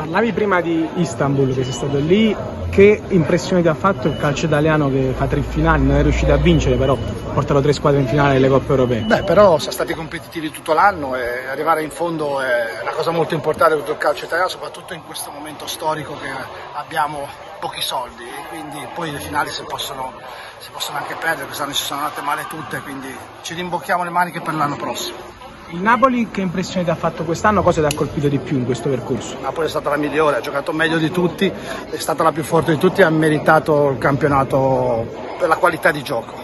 Parlavi prima di Istanbul, che sei stato lì, che impressione ti ha fatto il calcio italiano che fa tre finali, non è riuscito a vincere, però ha portato tre squadre in finale nelle coppe europee? Beh, però sono stati competitivi tutto l'anno e arrivare in fondo è una cosa molto importante per tutto il calcio italiano, soprattutto in questo momento storico che abbiamo pochi soldi e quindi poi le finali si possono, si possono anche perdere, quest'anno ci sono andate male tutte, quindi ci rimbocchiamo le maniche per l'anno prossimo. Il Napoli che impressione ti ha fatto quest'anno? Cosa ti ha colpito di più in questo percorso? Il Napoli è stata la migliore, ha giocato meglio di tutti, è stata la più forte di tutti e ha meritato il campionato per la qualità di gioco.